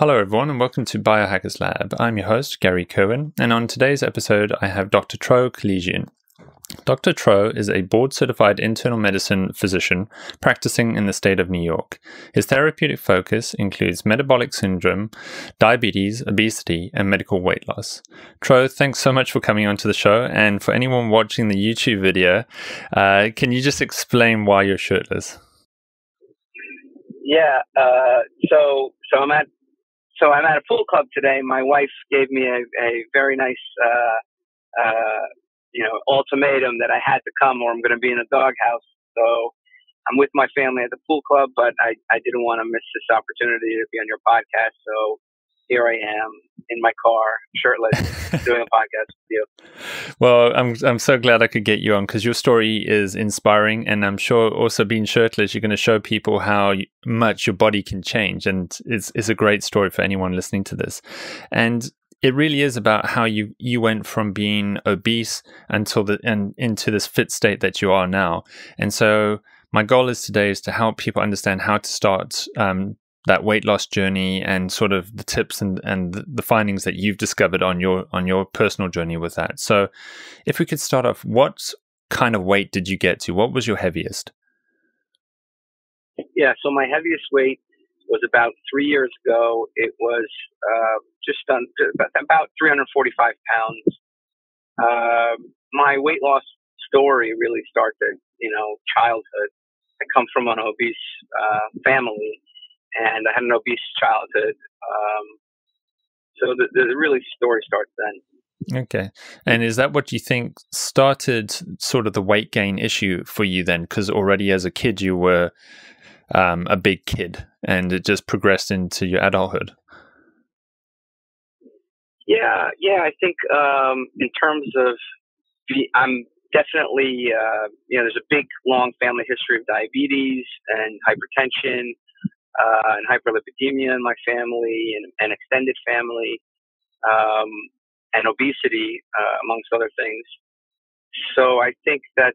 Hello, everyone, and welcome to Biohackers Lab. I'm your host, Gary Cohen, and on today's episode, I have Dr. Tro Kalayjian. Dr. Tro is a board certified internal medicine physician practicing in the state of New York. His therapeutic focus includes metabolic syndrome, diabetes, obesity, and medical weight loss. Tro, thanks so much for coming onto the show. And for anyone watching the YouTube video, uh, can you just explain why you're shirtless? Yeah, uh, so so I'm at so I'm at a pool club today. My wife gave me a, a very nice, uh, uh, you know, ultimatum that I had to come or I'm going to be in a doghouse. So I'm with my family at the pool club, but I, I didn't want to miss this opportunity to be on your podcast. So here I am in my car, shirtless, doing a podcast with you. Well, I'm I'm so glad I could get you on because your story is inspiring, and I'm sure also being shirtless, you're going to show people how much your body can change, and it's it's a great story for anyone listening to this. And it really is about how you you went from being obese until the and into this fit state that you are now. And so my goal is today is to help people understand how to start um, that weight loss journey and sort of the tips and, and the findings that you've discovered on your on your personal journey with that. So if we could start off, what kind of weight did you get to? What was your heaviest? Yeah, so my heaviest weight was about three years ago. It was uh, just on about 345 pounds. Uh, my weight loss story really started, you know, childhood. I come from an obese uh, family, and I had an obese childhood. Um, so the, the really story starts then. Okay. And is that what you think started sort of the weight gain issue for you then? Because already as a kid, you were um, a big kid and it just progressed into your adulthood. Yeah. Yeah. I think um, in terms of, I'm definitely, uh, you know, there's a big, long family history of diabetes and hypertension uh, and hyperlipidemia in my family and, and extended family, um, and obesity, uh, amongst other things. So I think that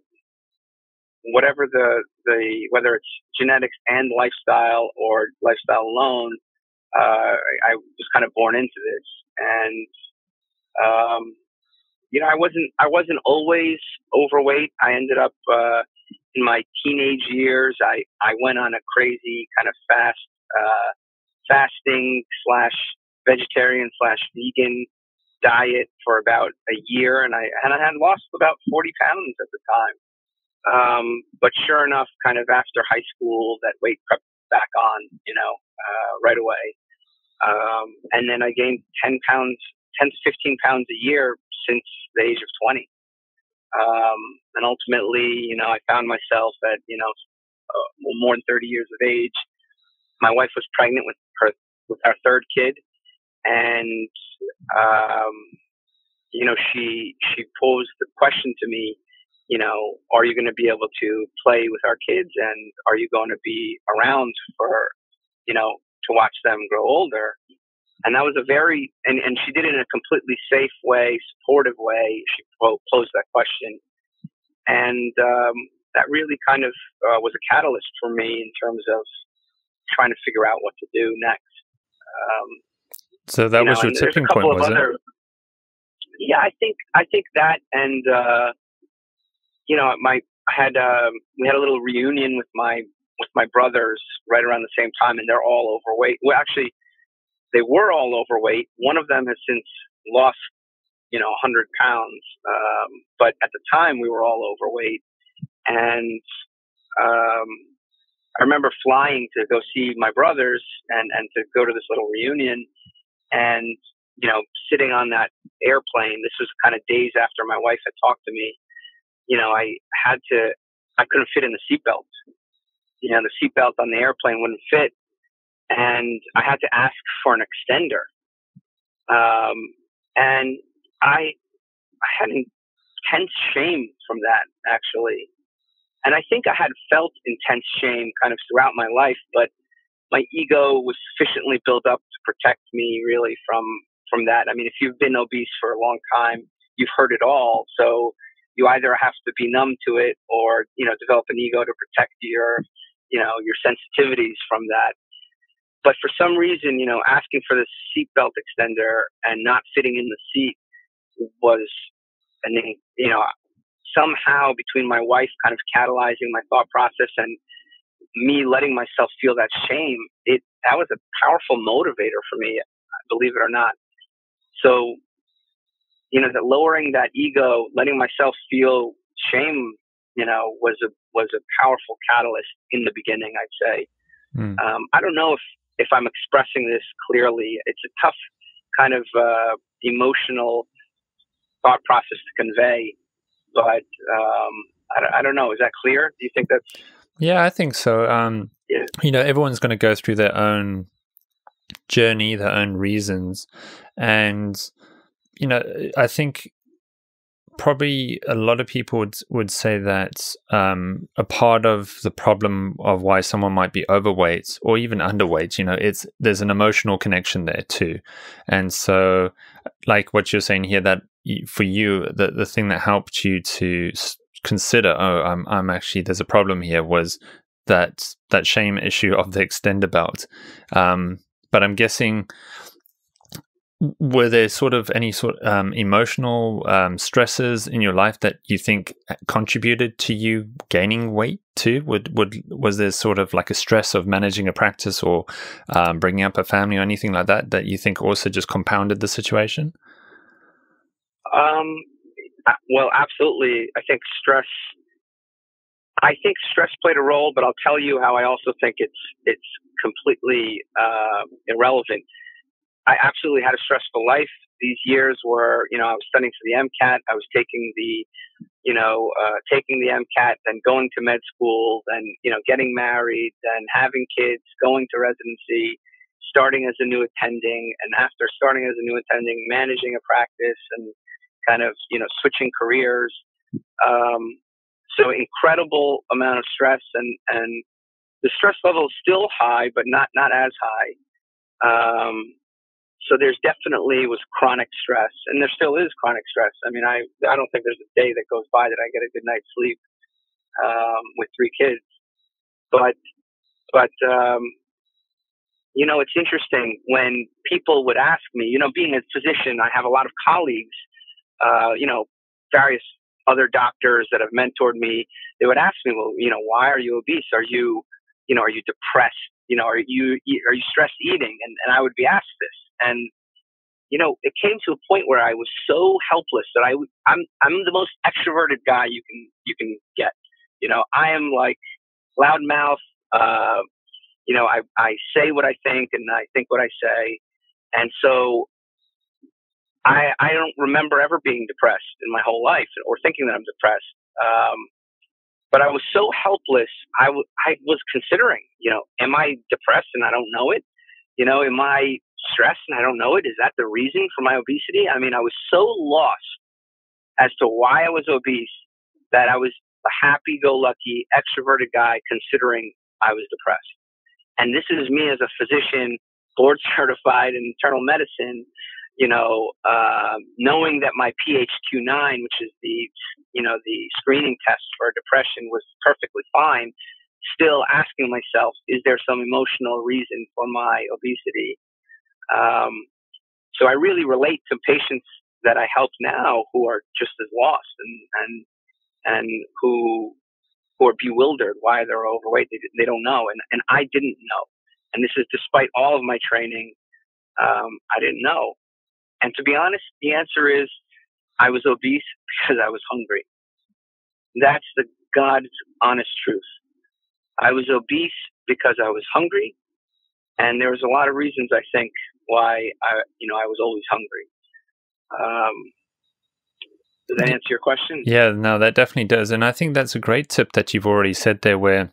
whatever the, the, whether it's genetics and lifestyle or lifestyle alone, uh, I, I was kind of born into this. And, um, you know, I wasn't, I wasn't always overweight. I ended up, uh, in my teenage years, I, I went on a crazy kind of fast, uh, fasting slash vegetarian slash vegan diet for about a year. And I, and I had lost about 40 pounds at the time. Um, but sure enough, kind of after high school, that weight crept back on, you know, uh, right away. Um, and then I gained 10 pounds, 10 to 15 pounds a year since the age of 20. Um, and ultimately, you know, I found myself at, you know, uh, more than 30 years of age. My wife was pregnant with her, with our third kid. And, um, you know, she, she posed the question to me, you know, are you going to be able to play with our kids and are you going to be around for, you know, to watch them grow older? And that was a very, and, and she did it in a completely safe way, supportive way. She posed that question. And um, that really kind of uh, was a catalyst for me in terms of trying to figure out what to do next. Um, so that you was know, your tipping point, was other, it? Yeah, I think I think that, and uh, you know, my I had um, we had a little reunion with my with my brothers right around the same time, and they're all overweight. Well, actually, they were all overweight. One of them has since lost, you know, 100 pounds. Um, but at the time, we were all overweight. And um, I remember flying to go see my brothers and, and to go to this little reunion. And, you know, sitting on that airplane, this was kind of days after my wife had talked to me. You know, I had to, I couldn't fit in the seatbelt. You know, the seatbelt on the airplane wouldn't fit and I had to ask for an extender. Um, and I, I had intense shame from that actually. And I think I had felt intense shame kind of throughout my life, but my ego was sufficiently built up to protect me really from, from that. I mean, if you've been obese for a long time, you've heard it all. So you either have to be numb to it or, you know, develop an ego to protect your, you know, your sensitivities from that. But for some reason, you know, asking for the seatbelt extender and not fitting in the seat was, and then, you know, somehow between my wife kind of catalyzing my thought process and me letting myself feel that shame, it that was a powerful motivator for me, believe it or not. So, you know, that lowering that ego, letting myself feel shame, you know, was a was a powerful catalyst in the beginning. I'd say. Mm. Um, I don't know if if I'm expressing this clearly. It's a tough kind of uh, emotional thought process to convey, but um, I, I, don't know. Is that clear? Do you think that's? Yeah, I think so. Um, yeah. You know, everyone's going to go through their own journey, their own reasons, and you know, I think probably a lot of people would would say that um, a part of the problem of why someone might be overweight or even underweight, you know, it's there's an emotional connection there too, and so like what you're saying here, that for you, the the thing that helped you to consider, oh, I'm I'm actually there's a problem here was that that shame issue of the extender belt, um, but I'm guessing were there sort of any sort of um, emotional um, stresses in your life that you think contributed to you gaining weight too? Would would was there sort of like a stress of managing a practice or um, bringing up a family or anything like that that you think also just compounded the situation? Um, well, absolutely. I think stress. I think stress played a role, but I'll tell you how I also think it's it's completely uh, irrelevant I absolutely had a stressful life. These years were, you know, I was studying for the MCAT. I was taking the, you know, uh, taking the MCAT, then going to med school, then, you know, getting married, then having kids, going to residency, starting as a new attending, and after starting as a new attending, managing a practice and kind of, you know, switching careers. Um, so incredible amount of stress and, and the stress level is still high, but not, not as high. Um, so there's definitely was chronic stress, and there still is chronic stress. I mean, I I don't think there's a day that goes by that I get a good night's sleep um, with three kids. But but um, you know, it's interesting when people would ask me. You know, being a physician, I have a lot of colleagues. Uh, you know, various other doctors that have mentored me. They would ask me, well, you know, why are you obese? Are you, you know, are you depressed? You know, are you are you stress eating? And and I would be asked this and you know, it came to a point where I was so helpless that I I'm I'm the most extroverted guy you can you can get. You know, I am like loudmouth. Uh, you know, I I say what I think and I think what I say, and so I I don't remember ever being depressed in my whole life or thinking that I'm depressed. Um, but I was so helpless. I, w- I was considering, you know, am I depressed and I don't know it? You know, am I stressed and I don't know it? Is that the reason for my obesity? I mean, I was so lost as to why I was obese that I was a happy go lucky, extroverted guy considering I was depressed. And this is me as a physician, board certified in internal medicine, you know, uh, knowing that my PHQ9, which is the, you know, the screening test for depression was perfectly fine, still asking myself, is there some emotional reason for my obesity? Um, so I really relate to patients that I help now who are just as lost and and and who who are bewildered why they're overweight. They, they don't know, and and I didn't know. And this is despite all of my training. Um, I didn't know. And to be honest, the answer is I was obese because I was hungry. That's the God's honest truth. I was obese because I was hungry, and there was a lot of reasons I think why I, you know, I was always hungry. Um, does that answer your question? Yeah, no, that definitely does. And I think that's a great tip that you've already said there, where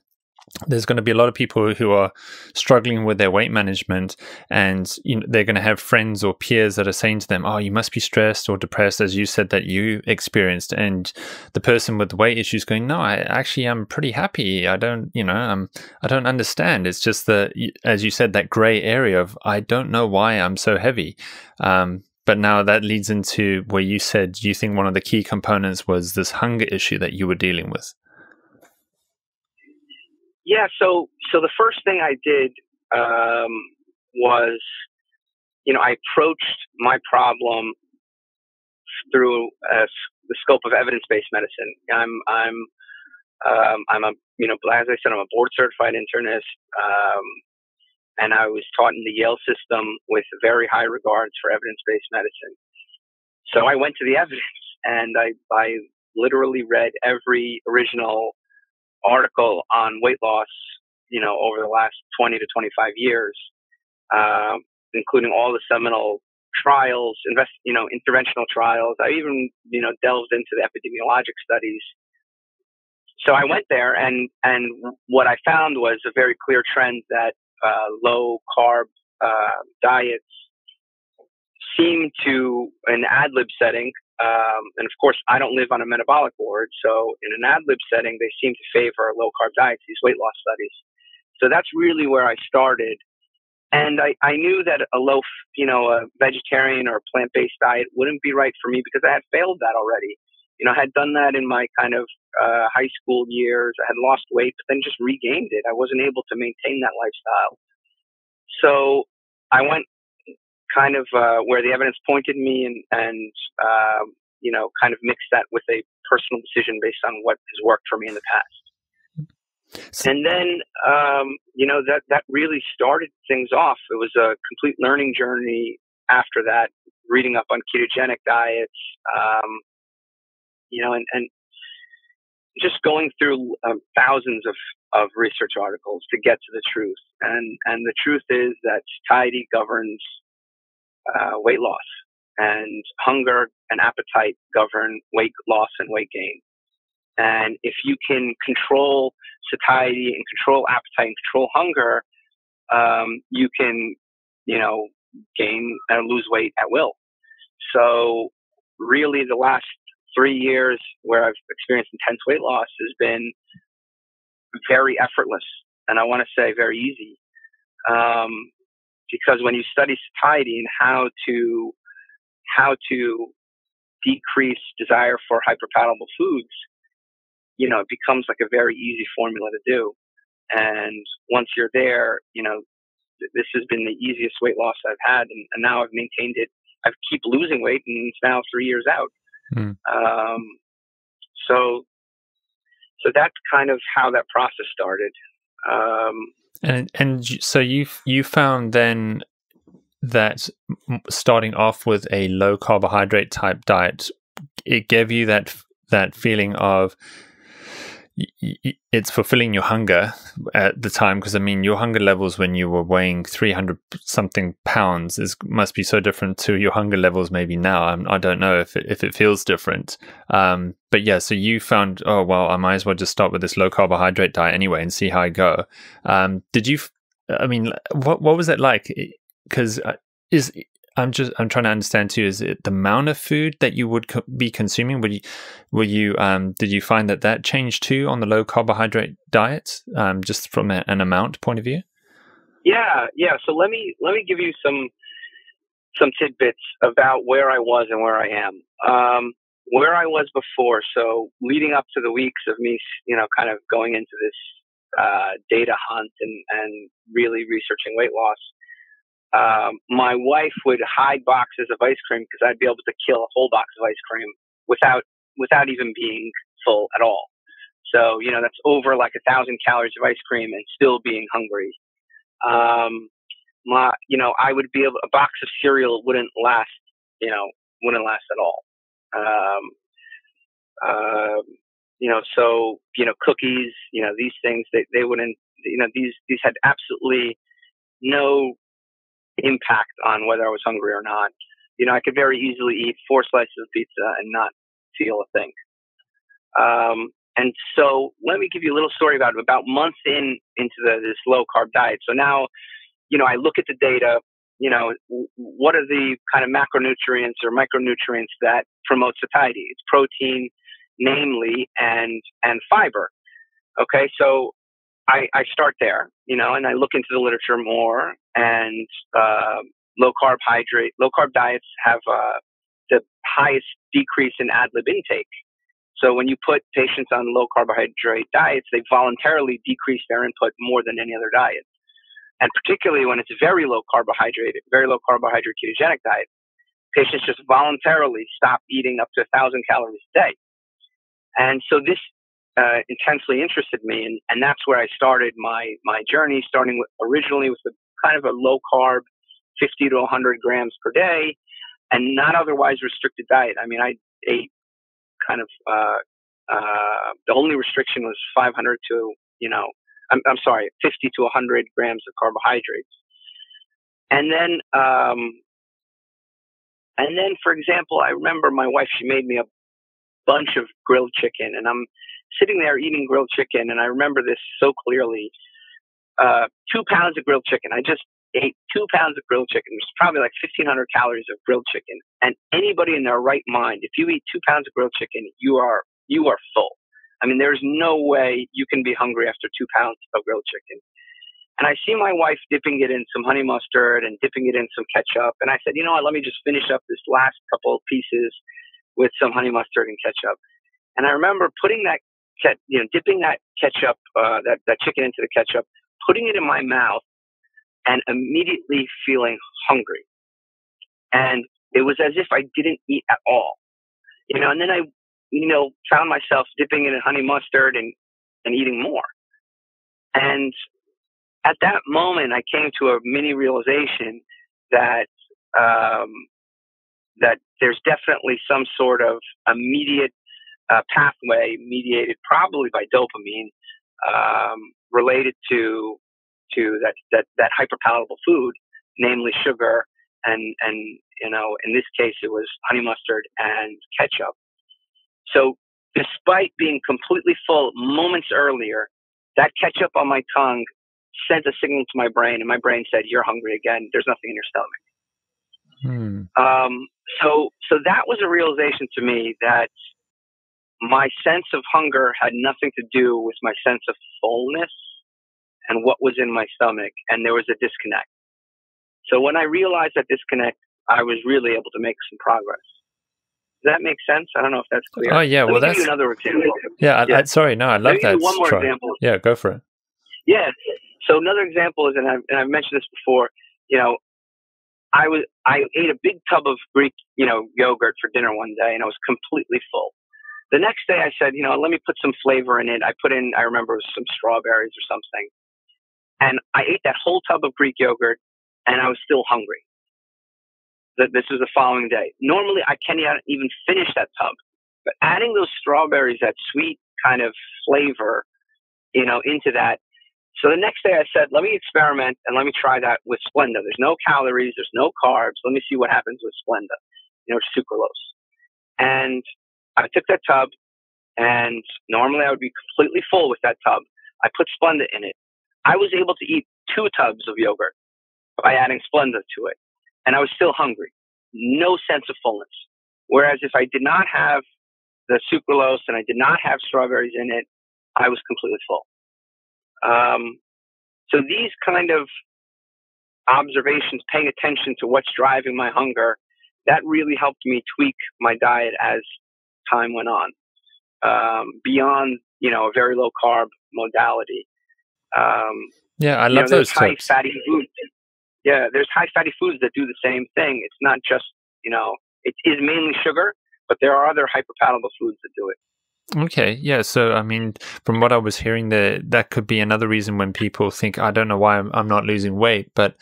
there's going to be a lot of people who are struggling with their weight management and you know, they're going to have friends or peers that are saying to them oh you must be stressed or depressed as you said that you experienced. And the person with the weight issues going no i actually i'm pretty happy. I don't you know i'm i don't understand. It's just that as you said that gray area of i don't know why i'm so heavy. Um, but now that leads into where you said you think one of the key components was this hunger issue that you were dealing with yeah, so so the first thing I did, um, was, you know, I approached my problem through uh, the scope of evidence-based medicine. I'm, I'm, um, I'm a, you know, as I said, I'm a board-certified internist, um, and I was taught in the Yale system with very high regards for evidence-based medicine. So I went to the evidence, and I, I literally read every original article on weight loss, you know, over the last 20 to 25 years, uh, including all the seminal trials, invest, you know, interventional trials. I even, you know, delved into the epidemiologic studies. So I went there, and and what I found was a very clear trend that uh, low carb uh, diets seem to, in ad lib setting, um, and of course, I don't live on a metabolic ward, so in an ad lib setting, they seem to favor low carb diets, these weight loss studies. So that's really where I started. And I, I knew that a low, you know, a vegetarian or plant based diet wouldn't be right for me because I had failed that already. You know, I had done that in my kind of uh, high school years. I had lost weight, but then just regained it. I wasn't able to maintain that lifestyle. So I went kind of uh, where the evidence pointed me and, and um, you know, kind of mix that with a personal decision based on what has worked for me in the past. And then, um, you know, that, that really started things off. It was a complete learning journey after that, reading up on ketogenic diets, um, you know, and, and just going through um, thousands of, of research articles to get to the truth. And, and the truth is that satiety governs uh, weight loss, and hunger and appetite govern weight loss and weight gain. And if you can control satiety and control appetite and control hunger, um, you can, you know, gain and lose weight at will. So really the last three years where I've experienced intense weight loss has been very effortless. And I want to say very easy. Um, because when you study satiety and how to how to decrease desire for hyperpalatable foods, you know, it becomes like a very easy formula to do. And once you're there, you know, th- this has been the easiest weight loss I've had, and, and now I've maintained it. I keep losing weight, and it's now three years out. Mm. Um, so, so that's kind of how that process started. Um, and and so you you found then that starting off with a low carbohydrate type diet, it gave you that that feeling of it's fulfilling your hunger at the time because I mean your hunger levels when you were weighing 300 something pounds is must be so different to your hunger levels maybe now. I'm, I do not know if it, if it feels different. Um, but yeah so you found oh well I might as well just start with this low carbohydrate diet anyway and see how I go. Um, did you I mean what what was it like? Because uh, is I'm just I'm trying to understand too. Is it the amount of food that you would co- be consuming? Would you, were you um, did you find that that changed too on the low carbohydrate diets, um, just from a, an amount point of view? Yeah, yeah. So let me let me give you some some tidbits about where I was and where I am. Um, where I was before, so leading up to the weeks of me, you know, kind of going into this uh, data hunt and and really researching weight loss um, my wife would hide boxes of ice cream because I'd be able to kill a whole box of ice cream without without even being full at all. So you know that's over like a thousand calories of ice cream and still being hungry. Um, my you know I would be able a box of cereal wouldn't last you know wouldn't last at all. Um, uh, you know so you know cookies you know these things they they wouldn't you know these these had absolutely no impact on whether I was hungry or not. You know, I could very easily eat four slices of pizza and not feel a thing. Um, and so let me give you a little story about about months in into the, this low carb diet. So now, you know, I look at the data. You know, what are the kind of macronutrients or micronutrients that promote satiety? It's protein, namely, and and fiber. Okay, so I, I start there, you know, and I look into the literature more. And uh, low carbohydrate, low carb diets have uh, the highest decrease in ad lib intake. So when you put patients on low carbohydrate diets, they voluntarily decrease their input more than any other diet. and particularly when it's very low carbohydrate, very low carbohydrate ketogenic diet, patients just voluntarily stop eating up to a thousand calories a day. And so this uh, intensely interested me, and, and that's where I started my my journey. Starting with originally with a kind of a low carb, 50 to 100 grams per day, and not otherwise restricted diet. I mean, I ate kind of uh, uh, the only restriction was 500 to you know I'm, I'm sorry 50 to 100 grams of carbohydrates, and then um, and then for example, I remember my wife she made me a bunch of grilled chicken, and I'm sitting there eating grilled chicken, and I remember this so clearly. Uh, two pounds of grilled chicken. I just ate two pounds of grilled chicken. There's probably like 1,500 calories of grilled chicken. And anybody in their right mind, if you eat two pounds of grilled chicken, you are you are full. I mean, there's no way you can be hungry after two pounds of grilled chicken. And I see my wife dipping it in some honey mustard and dipping it in some ketchup. And I said, you know what? Let me just finish up this last couple of pieces with some honey mustard and ketchup. And I remember putting that, you know, dipping that ketchup, uh, that, that chicken into the ketchup, putting it in my mouth and immediately feeling hungry. And it was as if I didn't eat at all, you know, and then I, you know, found myself dipping it in honey mustard and, and eating more. And at that moment, I came to a mini realization that, um, that there's definitely some sort of immediate uh, pathway mediated probably by dopamine um, related to to that that that hyperpalatable food, namely sugar and and you know in this case it was honey mustard and ketchup. So despite being completely full moments earlier, that ketchup on my tongue sent a signal to my brain, and my brain said, "You're hungry again. There's nothing in your stomach." Hmm. Um, so so that was a realization to me that my sense of hunger had nothing to do with my sense of fullness and what was in my stomach, and there was a disconnect. So when I realized that disconnect, I was really able to make some progress. Does that make sense? I don't know if that's clear. Oh yeah, Let well that's another example. Yeah, I, I, sorry, no, I love that. One more try. example. Yeah, go for it. Yeah. So another example is, and I've, and I've mentioned this before. You know, I was I ate a big tub of Greek, you know, yogurt for dinner one day, and I was completely full. The next day, I said, you know, let me put some flavor in it. I put in, I remember, it was some strawberries or something. And I ate that whole tub of Greek yogurt and I was still hungry. That this was the following day. Normally I can't even finish that tub, but adding those strawberries, that sweet kind of flavor, you know, into that. So the next day I said, let me experiment and let me try that with Splenda. There's no calories, there's no carbs. Let me see what happens with Splenda, you know, sucralose. And I took that tub and normally I would be completely full with that tub. I put Splenda in it I was able to eat two tubs of yogurt by adding Splenda to it, and I was still hungry. No sense of fullness. Whereas if I did not have the sucralose and I did not have strawberries in it, I was completely full. Um, so these kind of observations, paying attention to what's driving my hunger, that really helped me tweak my diet as time went on. Um, beyond, you know, a very low carb modality. Um, yeah, I love know, those high tips. fatty foods. Yeah, there's high fatty foods that do the same thing. It's not just you know it is mainly sugar, but there are other hyperpalatable foods that do it. Okay, yeah. So, I mean, from what I was hearing, there that could be another reason when people think, "I don't know why I'm, I'm not losing weight," but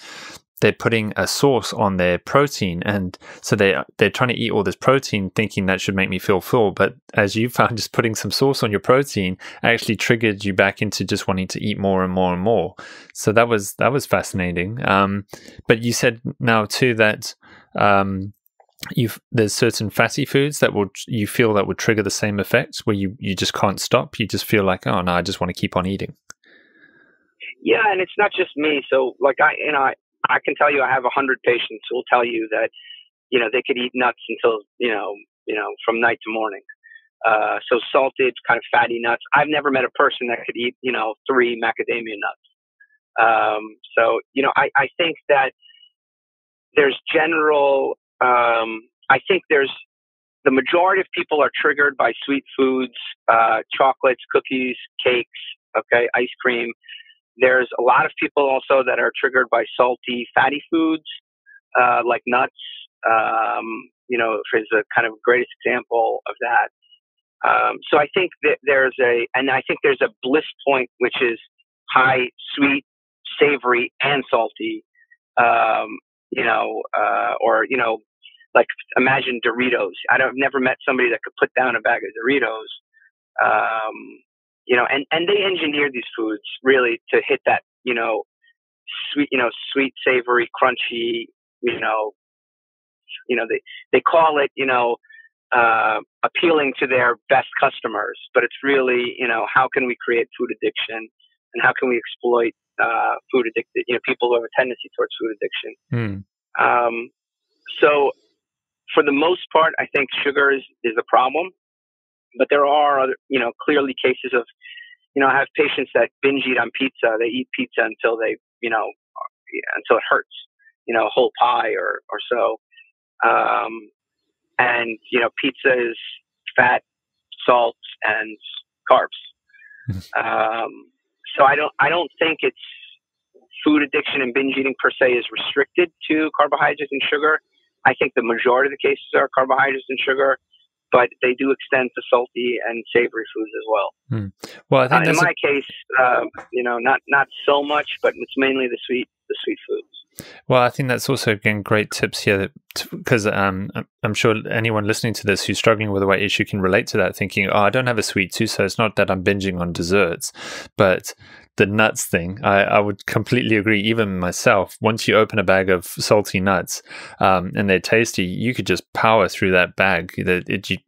they're putting a sauce on their protein and so they they're trying to eat all this protein thinking that should make me feel full. But as you found just putting some sauce on your protein actually triggered you back into just wanting to eat more and more and more. So that was that was fascinating. Um, but you said now too that um, you there's certain fatty foods that will you feel that would trigger the same effect where you you just can't stop. You just feel like oh no I just want to keep on eating. Yeah, and it's not just me. So, like I, know, I, I can tell you I have a hundred patients who will tell you that, you know, they could eat nuts until, you know, you know, from night to morning. Uh, so salted, kind of fatty nuts. I've never met a person that could eat, you know, three macadamia nuts. Um, so, you know, I, I think that there's general, um, I think there's the majority of people are triggered by sweet foods, uh, chocolates, cookies, cakes, okay, ice cream there's a lot of people also that are triggered by salty, fatty foods, uh, like nuts. Um, you know, is a kind of greatest example of that. Um, so I think that there's a, and I think there's a bliss point, which is high, sweet, savory, and salty. Um, you know, uh, or you know, like imagine Doritos. I don't, I've never met somebody that could put down a bag of Doritos. Um, you know, and and they engineer these foods really to hit that, you know, sweet, you know, sweet, savory, crunchy, you know, you know, they they call it, you know, uh, appealing to their best customers, but it's really, you know, how can we create food addiction and how can we exploit uh, food addicted, you know, people who have a tendency towards food addiction. Mm. Um, so, for the most part, I think sugar is, is a problem, but there are other, you know, clearly cases of, you know, I have patients that binge eat on pizza. They eat pizza until they, you know, until it hurts, you know, a whole pie or or so. Um, and you know, pizza is fat, salt, and carbs. um, so I don't I don't think it's food addiction and binge eating per se is restricted to carbohydrates and sugar. I think the majority of the cases are carbohydrates and sugar, but they do extend to salty and savory foods as well. Hmm. Well, I think uh, in my a- case, uh, you know, not not so much, but it's mainly the sweet the sweet foods. Well, I think that's also again great tips here because um, I'm sure anyone listening to this who's struggling with a weight issue can relate to that, thinking, "Oh, I don't have a sweet tooth, so it's not that I'm binging on desserts." But the nuts thing, I, I would completely agree. Even myself, once you open a bag of salty nuts um, and they're tasty, you could just power through that bag. That it, it,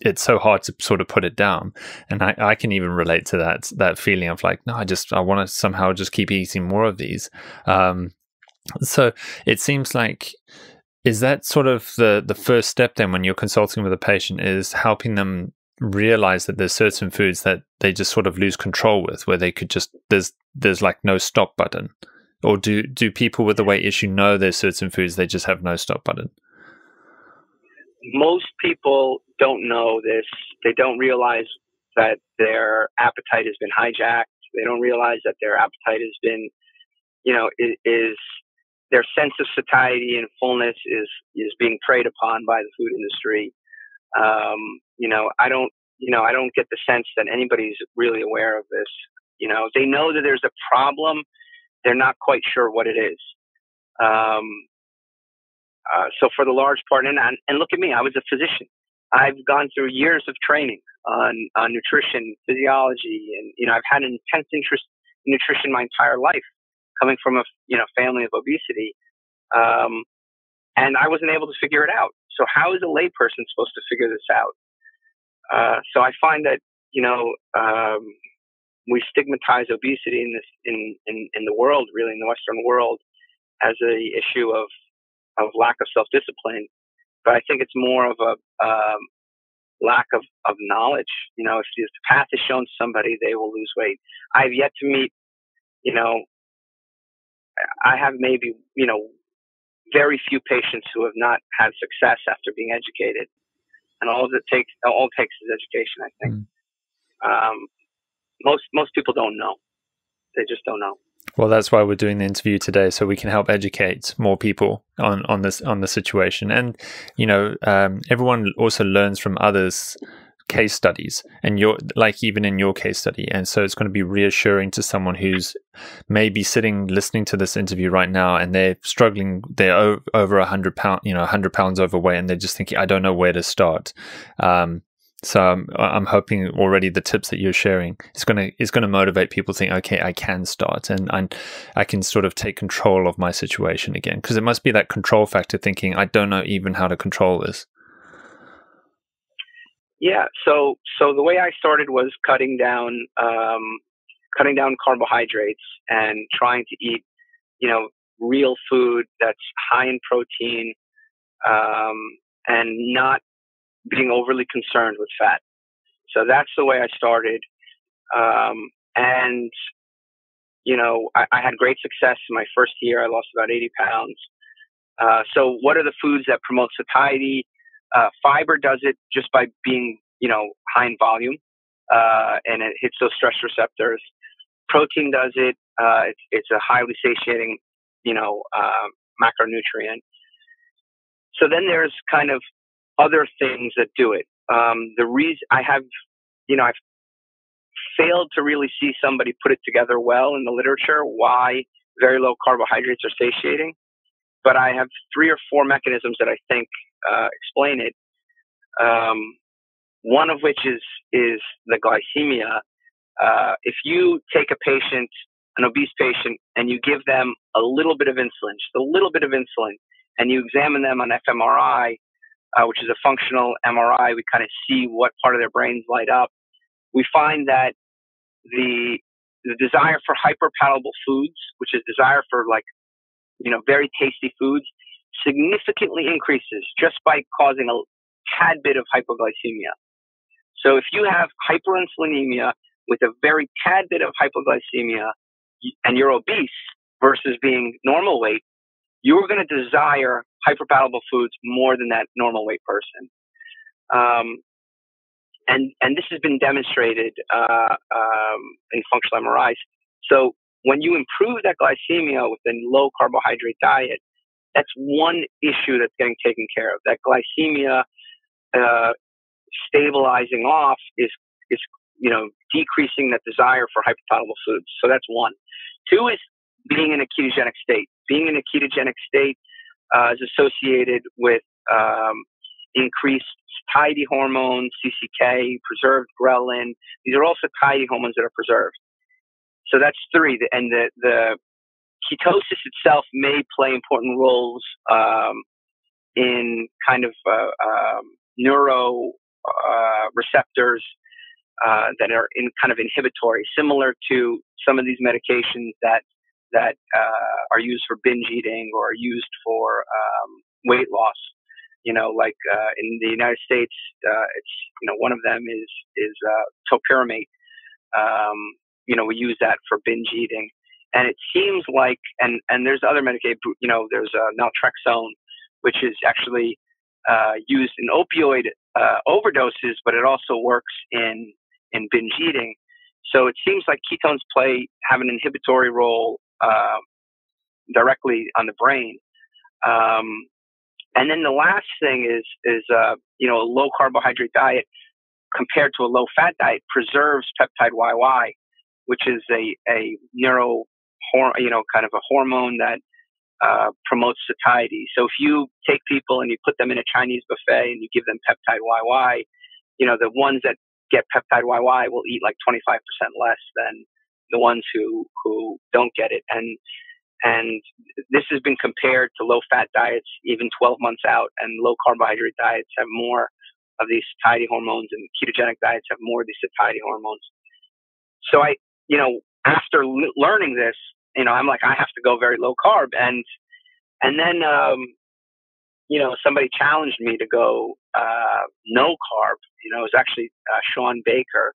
it's so hard to sort of put it down and I, I can even relate to that that feeling of like no i just i want to somehow just keep eating more of these um, so it seems like is that sort of the the first step then when you're consulting with a patient is helping them realize that there's certain foods that they just sort of lose control with where they could just there's there's like no stop button. Or do do people with the weight issue know there's certain foods they just have no stop button? Most people don't know this. They don't realize that their appetite has been hijacked. They don't realize that their appetite has been you know is their sense of satiety and fullness is is being preyed upon by the food industry. Um, you know, I don't, you know, I don't get the sense that anybody's really aware of this. You know, they know that there's a problem, they're not quite sure what it is. Um, uh, so for the large part, and and look at me, I was a physician. I've gone through years of training on on nutrition, physiology, and you know, I've had an intense interest in nutrition my entire life coming from a you know family of obesity, um, and I wasn't able to figure it out. So how is a layperson supposed to figure this out? Uh, so I find that you know um, we stigmatize obesity in this in, in in the world, really in the Western world, as a issue of of lack of self discipline. But I think it's more of a um, lack of, of knowledge. You know, if, if the path is shown to somebody, they will lose weight. I've yet to meet, you know, I have maybe, you know, very few patients who have not had success after being educated. And all it takes, all it takes is education, I think. Mm. Um, most, most people don't know. They just don't know. Well, that's why we're doing the interview today, so we can help educate more people on, on this on the situation. And you know, um, everyone also learns from others case studies and your like even in your case study. And so it's going to be reassuring to someone who's maybe sitting listening to this interview right now and they're struggling they're o- over a hundred pound you know a 100 pounds overweight and they're just thinking i don't know where to start. Um, so I'm, I'm hoping already the tips that you're sharing is going to is going to motivate people to think, okay, I can start and I, I can sort of take control of my situation again. Because it must be that control factor thinking I don't know even how to control this. Yeah. So so the way I started was cutting down um, cutting down carbohydrates and trying to eat, you know, real food that's high in protein um, and not being overly concerned with fat. So that's the way I started. Um, and you know, I, I, had great success in my first year. I lost about 80 pounds. Uh, so, what are the foods that promote satiety? Uh, fiber does it just by being, you know, high in volume, uh, and it hits those stress receptors. protein does it. Uh, it's, it's a highly satiating, you know, uh, macronutrient. So then there's kind of other things that do it. Um, the reason I have, you know, I've failed to really see somebody put it together well in the literature why very low carbohydrates are satiating. But I have three or four mechanisms that I think uh, explain it. Um, one of which is is the glycemia. Uh, if you take a patient, an obese patient, and you give them a little bit of insulin, just a little bit of insulin, and you examine them on fMRI, uh, which is a functional MRI, we kind of see what part of their brains light up. We find that the the desire for hyperpalatable foods, which is desire for like, you know, very tasty foods, significantly increases just by causing a tad bit of hypoglycemia. So if you have hyperinsulinemia with a very tad bit of hypoglycemia and you're obese versus being normal weight, you're going to desire hyperpalatable foods more than that normal weight person. Um, and and this has been demonstrated uh, um, in functional MRIs. So when you improve that glycemia with a low carbohydrate diet, that's one issue that's getting taken care of. That glycemia uh, stabilizing off is is you know decreasing that desire for hyperpalatable foods. So that's one. Two is being in a ketogenic state. Being in a ketogenic state uh, is associated with um, increased satiety hormones, CCK, preserved ghrelin. These are all satiety hormones that are preserved. So that's three. And the, the ketosis itself may play important roles um, in kind of uh, um, neuro uh, receptors uh, that are in kind of inhibitory, similar to some of these medications that that uh, are used for binge eating or used for um, weight loss. You know, like uh, in the United States, uh, it's you know one of them is is uh, topiramate. Um, you know, we use that for binge eating, and it seems like and and there's other medicaid. You know, there's uh, naltrexone, which is actually uh, used in opioid uh, overdoses, but it also works in in binge eating. So it seems like ketones play have an inhibitory role uh, directly on the brain. Um, and then the last thing is is uh, you know a low carbohydrate diet compared to a low fat diet preserves peptide YY, which is a a neuro you know kind of a hormone that uh, promotes satiety. So if you take people and you put them in a Chinese buffet and you give them peptide YY, you know the ones that get peptide YY will eat like 25% less than the ones who who don't get it. And and this has been compared to low fat diets even 12 months out, and low carbohydrate diets have more of these satiety hormones, and ketogenic diets have more of these satiety hormones. So I, you know, after l- learning this, you know, I'm like, I have to go very low carb, and and then, um, you know, somebody challenged me to go uh, no carb. You know, it was actually uh, Shawn Baker,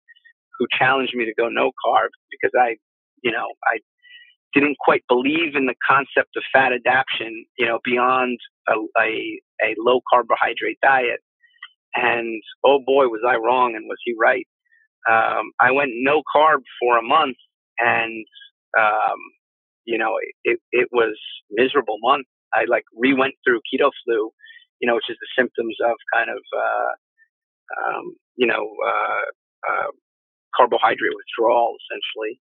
who challenged me to go no carb because I, you know, I didn't quite believe in the concept of fat adaptation, you know, beyond a, a, a low carbohydrate diet. And oh boy, was I wrong and was he right. Um, I went no carb for a month and, um, you know, it, it was miserable month. I like re-went through keto flu, you know, which is the symptoms of kind of, uh, um, you know, uh, uh, carbohydrate withdrawal essentially.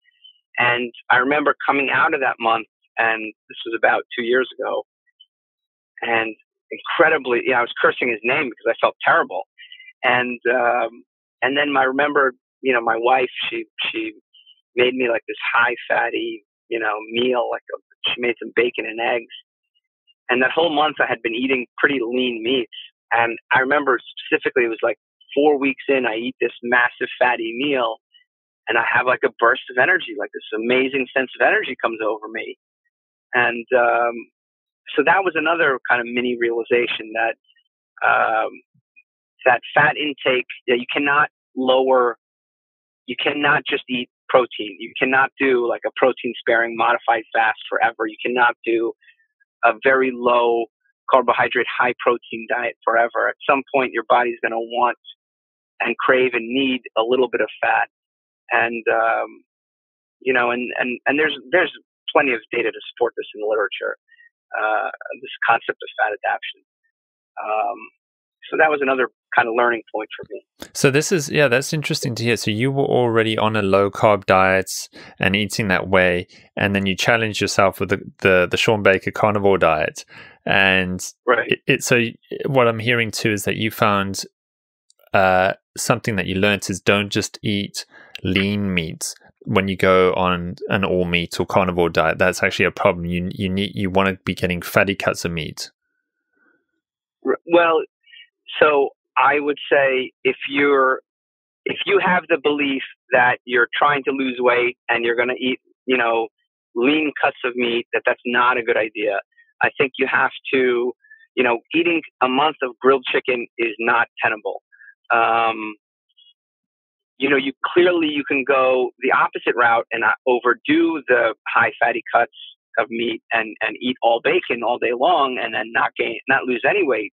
And I remember coming out of that month, and this was about two years ago, and incredibly, you know, I was cursing his name because I felt terrible. And um, and then I remember, you know, my wife, she she made me like this high fatty, you know, meal. Like a, she made some bacon and eggs. And that whole month, I had been eating pretty lean meats. And I remember specifically, it was like four weeks in, I eat this massive fatty meal and I have like a burst of energy, like this amazing sense of energy comes over me. And, um, so that was another kind of mini realization that, um, that fat intake, that you cannot lower, you cannot just eat protein. You cannot do like a protein sparing modified fast forever. You cannot do a very low carbohydrate, high protein diet forever. At some point, your body's going to want and crave and need a little bit of fat. And um, you know, and, and, and there's, there's plenty of data to support this in the literature, uh, this concept of fat adaptation. Um, so that was another kind of learning point for me. So this is yeah, that's interesting to hear. So you were already on a low carb diet and eating that way, and then you challenged yourself with the the, the Shawn Baker carnivore diet, and right. It, it, so what I'm hearing too is that you found uh, something that you learned is don't just eat lean meats when you go on an all meat or carnivore diet. That's actually a problem. You you need you want to be getting fatty cuts of meat. Well, so I would say if you're if you have the belief that you're trying to lose weight and you're going to eat, you know, lean cuts of meat, that that's not a good idea. I think you have to, you know, eating a month of grilled chicken is not tenable. Um, you know, you clearly you can go the opposite route and overdo the high fatty cuts of meat and and eat all bacon all day long and then not gain not lose any weight.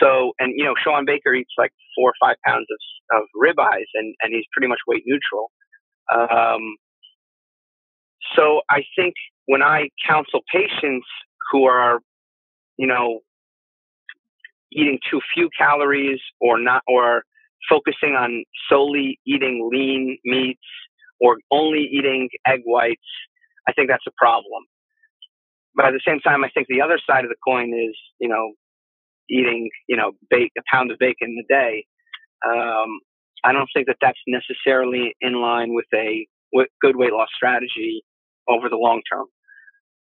So, and you know, Shawn Baker eats like four or five pounds of, of ribeyes, and and he's pretty much weight neutral. Um, so I think when I counsel patients who are, you know, eating too few calories or not, or focusing on solely eating lean meats or only eating egg whites, I think that's a problem. But at the same time, I think the other side of the coin is, you know, eating, you know, bake, a pound of bacon a day. Um, I don't think that that's necessarily in line with a with good weight loss strategy over the long term.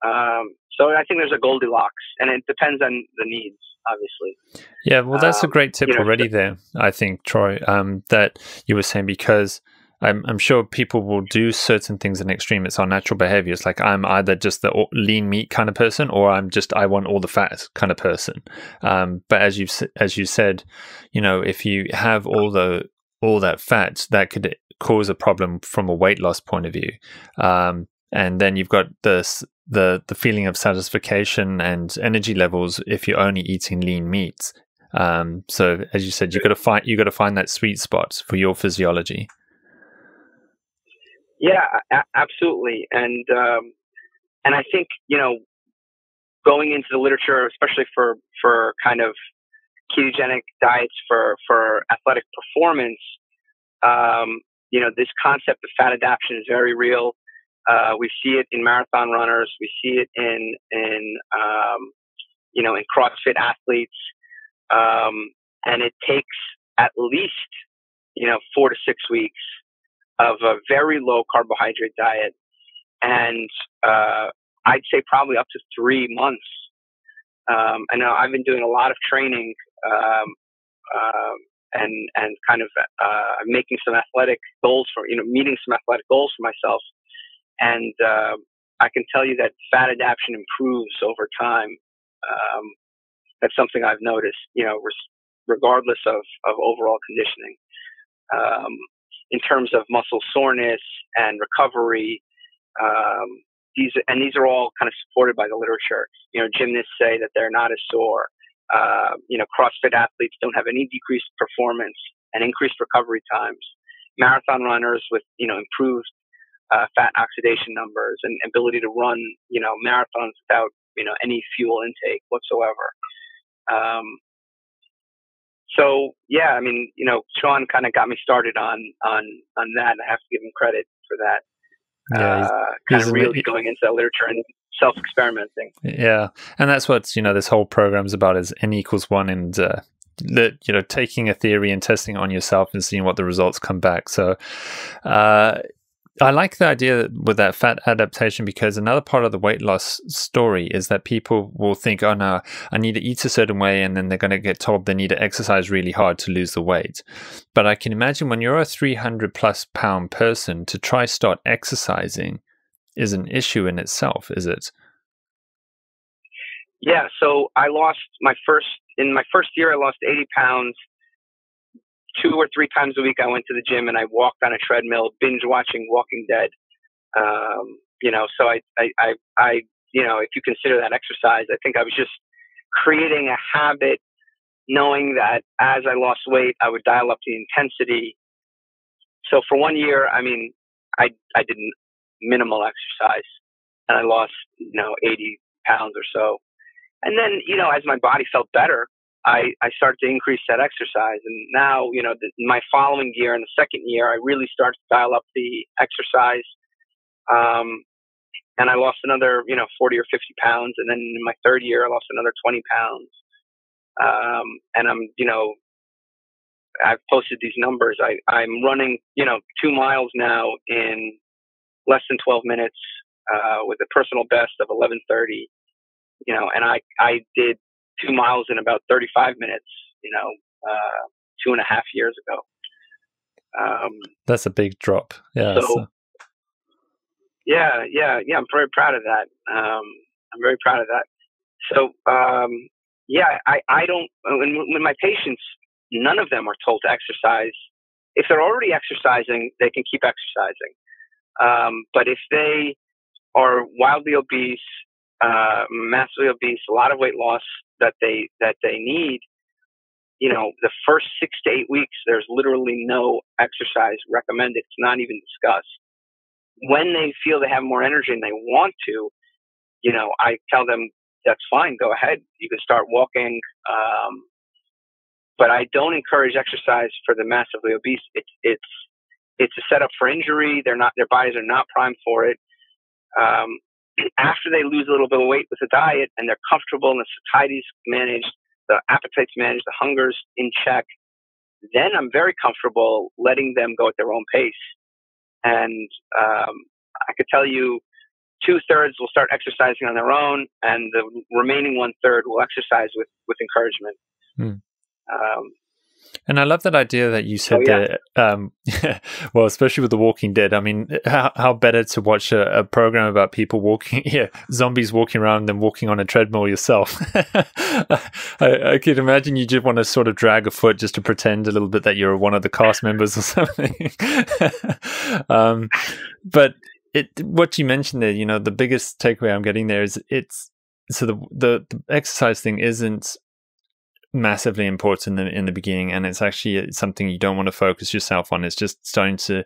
Um, so I think there's a Goldilocks, and it depends on the needs, obviously. Yeah, well, that's um, a great tip you know, already there. I think Tro, um, that you were saying because I'm, I'm sure people will do certain things in extreme. It's our natural behaviors. Like I'm either just the lean meat kind of person, or I'm just I want all the fat kind of person. Um, but as you as you said, you know, if you have all the all that fat, that could cause a problem from a weight loss point of view. Um, and then you've got the the the feeling of satisfaction and energy levels if you're only eating lean meats. Um, so as you said, you got to find you got to find that sweet spot for your physiology. Yeah, a- absolutely, and um, and I think you know going into the literature, especially for for kind of ketogenic diets for for athletic performance, um, you know, this concept of fat adaptation is very real. Uh, we see it in marathon runners. We see it in in um, you know in CrossFit athletes, um, and it takes at least you know four to six weeks of a very low carbohydrate diet, and uh, I'd say probably up to three months. Um, know I've been doing a lot of training um, uh, and and kind of uh, making some athletic goals for you know meeting some athletic goals for myself, and uh, I can tell you that fat adaptation improves over time. Um, that's something I've noticed, you know, res- regardless of, of overall conditioning. Um, in terms of muscle soreness and recovery. Um, these and these are all kind of supported by the literature. You know, gymnasts say that they're not as sore. Uh, you know, CrossFit athletes don't have any decreased performance and increased recovery times. Marathon runners with you know improved uh, fat oxidation numbers and ability to run you know marathons without you know any fuel intake whatsoever. Um, so yeah, I mean, you know, Shawn kind of got me started on on on that. I have to give him credit for that. Yeah, uh, kind of really going into that literature and self experimenting. Yeah, and that's what you know this whole program is about: is n equals one, and uh, that you know taking a theory and testing it on yourself and seeing what the results come back. So, uh, I like the idea with that fat adaptation because another part of the weight loss story is that people will think, oh no, I need to eat a certain way, and then they're going to get told they need to exercise really hard to lose the weight. But I can imagine when you're a 300 plus pound person, to try start exercising is an issue in itself, is it? Yeah. So I lost my first in my first year. I lost 80 pounds two or three times a week I went to the gym and I walked on a treadmill, binge watching Walking Dead. Um, you know, so I, I, I, I, you know, if you consider that exercise, I think I was just creating a habit, knowing that as I lost weight, I would dial up the intensity. So for one year, I mean, I, I didn't, minimal exercise, and I lost you know 80 pounds or so. And then you know as my body felt better, I I started to increase that exercise, and now you know the, my following year and the second year, I really started to dial up the exercise. Um, and I lost another, you know, 40 or 50 pounds. And then in my third year, I lost another 20 pounds. Um, and I'm, you know, I've posted these numbers. I, I'm running, you know, two miles now in less than 12 minutes uh, with a personal best of 11:30. You know, and I I did two miles in about 35 minutes. You know, uh, two and a half years ago. Um, That's a big drop. Yeah. So, so. Yeah, yeah, yeah. I'm very proud of that. Um, I'm very proud of that. So, um, yeah, I, I don't, when, when my patients, none of them are told to exercise. If they're already exercising, they can keep exercising. Um, but if they are wildly obese, uh, massively obese, a lot of weight loss that they, that they need, you know, the first six to eight weeks, there's literally no exercise recommended. It's not even discussed when they feel they have more energy and they want to, you know, I tell them that's fine. Go ahead. You can start walking. Um, but I don't encourage exercise for the massively obese. It's it's it's a setup for injury. They're not their bodies are not primed for it. Um, after they lose a little bit of weight with the diet and they're comfortable and the satiety's managed, the appetite's managed, the hunger's in check, then I'm very comfortable letting them go at their own pace. And um, I could tell you two thirds will start exercising on their own, and the remaining one third will exercise with, with encouragement. Hmm. Um, and I love that idea that you said oh, yeah. that, um, well, especially with The Walking Dead. I mean, how, how better to watch a, a, program about people walking, yeah, zombies walking around than walking on a treadmill yourself? I, I could imagine you just want to sort of drag a foot just to pretend a little bit that you're one of the cast members or something. um, but it, what you mentioned there, you know, the biggest takeaway I'm getting there is it's, so the, the, the exercise thing isn't massively important in the, in the beginning and it's actually something you don't want to focus yourself on. It's just starting to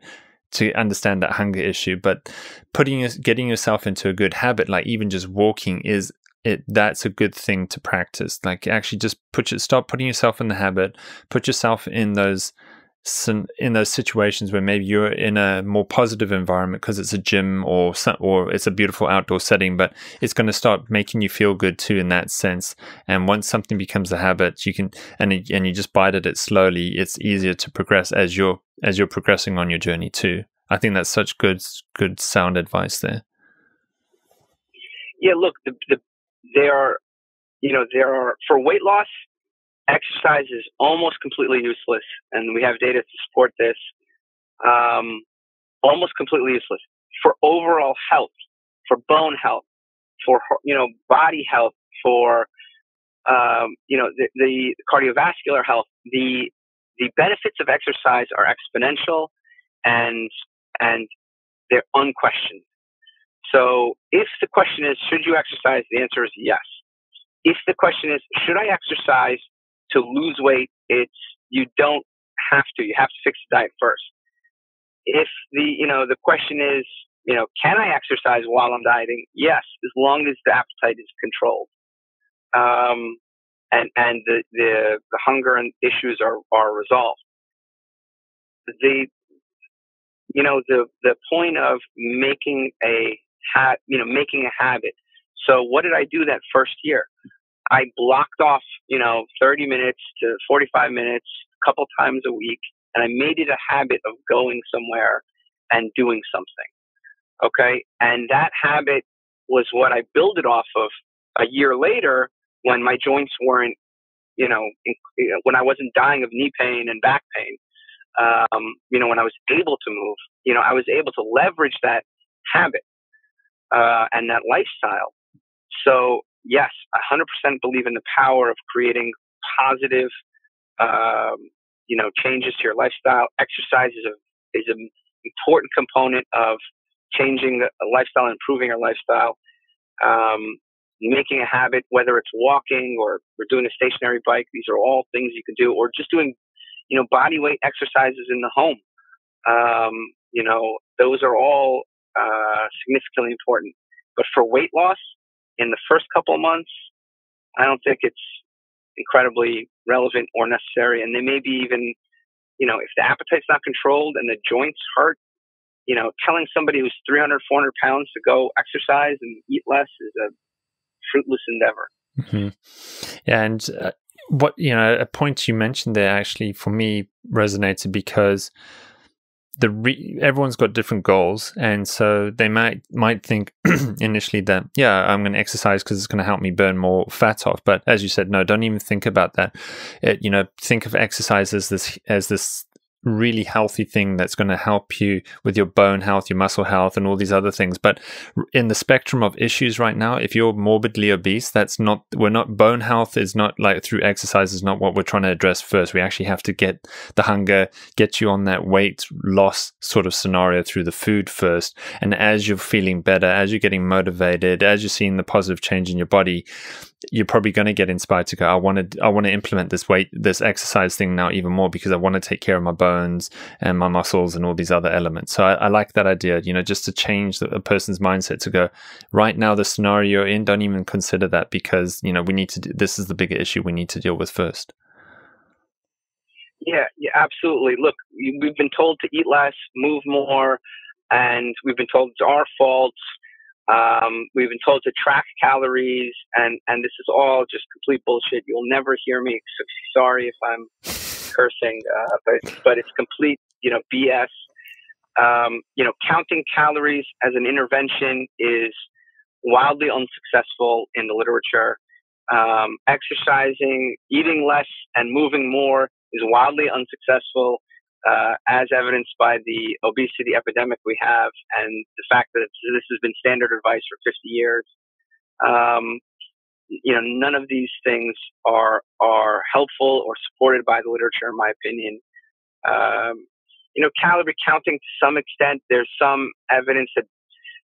to understand that hunger issue. But putting getting yourself into a good habit like even just walking is it that's a good thing to practice. Like actually just put your stop putting yourself in the habit. Put yourself in those in those situations where maybe you're in a more positive environment because it's a gym or or it's a beautiful outdoor setting, but it's going to start making you feel good too in that sense. And once something becomes a habit, you can and and you just bite at it slowly. It's easier to progress as you're as you're progressing on your journey too. I think that's such good good sound advice there. Yeah, look, the, the, there are you know there are for weight loss exercise is almost completely useless, and we have data to support this. Um, almost completely useless for overall health, for bone health, for you know body health, for um, you know the, the cardiovascular health. The the benefits of exercise are exponential, and and they're unquestioned. So if the question is, should you exercise? The answer is yes. If the question is, should I exercise to lose weight, it's you don't have to. You have to fix the diet first. If the you know the question is you know can I exercise while I'm dieting? Yes, as long as the appetite is controlled, um, and and the, the the hunger and issues are are resolved. The you know the the point of making a ha- you know making a habit. So what did I do that first year? I blocked off, you know, 30 minutes to 45 minutes a couple times a week, and I made it a habit of going somewhere and doing something. Okay. And that habit was what I built it off of a year later when my joints weren't, you know, when I wasn't dying of knee pain and back pain. Um, you know, when I was able to move, you know, I was able to leverage that habit uh, and that lifestyle. So yes, 100% believe in the power of creating positive, um, you know, changes to your lifestyle. Exercise is a is an important component of changing the lifestyle, improving our lifestyle. Um, making a habit, whether it's walking or, or doing a stationary bike, these are all things you can do, or just doing, you know, body weight exercises in the home. Um, you know, those are all uh, significantly important. But for weight loss in the first couple of months, I don't think it's incredibly relevant or necessary. And they may be even, you know, if the appetite's not controlled and the joints hurt, you know, telling somebody who's 300, 400 pounds to go exercise and eat less is a fruitless endeavor. Mm-hmm. Yeah, and uh, what you know, a point you mentioned there actually for me resonated because the re- everyone's got different goals, and so they might might think initially that yeah, I'm going to exercise because it's going to help me burn more fat off. But as you said, no, don't even think about that. It, you know, think of exercise as this as this really healthy thing that's going to help you with your bone health, your muscle health, and all these other things. But in the spectrum of issues right now, if you're morbidly obese, that's not, we're not, bone health is not like through exercise is not what we're trying to address first. We actually have to get the hunger, get you on that weight loss sort of scenario through the food first. And as you're feeling better, as you're getting motivated, as you're seeing the positive change in your body, you're probably going to get inspired to go i want to i want to implement this weight this exercise thing now even more because i want to take care of my bones and my muscles and all these other elements. So i, I like that idea you know just to change the, a person's mindset to go right now the scenario you're in don't even consider that because you know we need to do, this is the bigger issue we need to deal with first. Yeah yeah absolutely. Look we've been told to eat less move more and we've been told it's our fault um, we've been told to track calories, and and this is all just complete bullshit. You'll never hear me. Sorry if I'm cursing, uh, but but it's complete, you know, BS. Um, you know, counting calories as an intervention is wildly unsuccessful in the literature. Um, exercising, eating less, and moving more is wildly unsuccessful uh, as evidenced by the obesity epidemic we have and the fact that this has been standard advice for 50 years. Um, you know, none of these things are are helpful or supported by the literature, in my opinion. Um, you know, calorie counting to some extent, there's some evidence that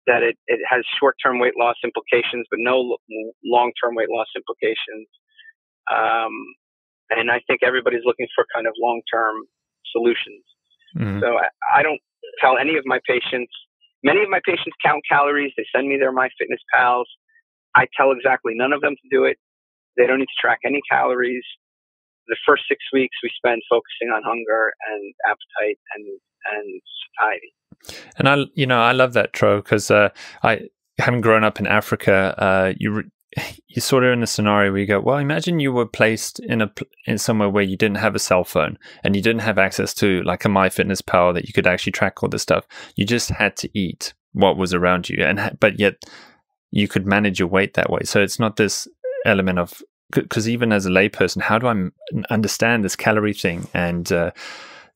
that it, it has short-term weight loss implications, but no long-term weight loss implications. Um, and I think everybody's looking for kind of long-term solutions. Mm-hmm. So I, I don't tell any of my patients. Many of my patients count calories. They send me their MyFitnessPals. I tell exactly none of them to do it. They don't need to track any calories. The first six weeks we spend focusing on hunger and appetite and and satiety. And I, you know, I love that, Tro, because uh, I, having grown up in Africa, uh, you you sort of in a scenario where you go, well, imagine you were placed in a in somewhere where you didn't have a cell phone and you didn't have access to like a MyFitnessPal that you could actually track all this stuff. You just had to eat what was around you, and but yet you could manage your weight that way. So it's not this element of because even as a layperson, how do I understand this calorie thing and uh,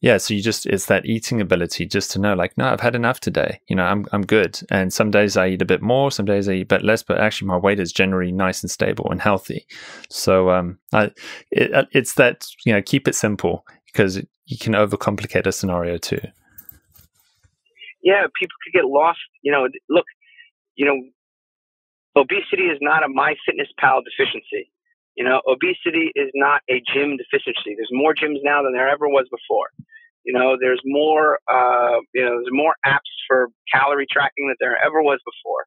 yeah so you just it's that eating ability just to know like no i've had enough today. You know i'm i'm good. And some days i eat a bit more some days i eat a bit less but actually my weight is generally nice and stable and healthy. So um I, it, uh, it's that you know keep it simple because you can overcomplicate a scenario too. Yeah people could get lost you know look you know obesity is not a my fitness pal deficiency you know, obesity is not a gym deficiency. There's more gyms now than there ever was before. You know, there's more, uh, you know, there's more apps for calorie tracking than there ever was before.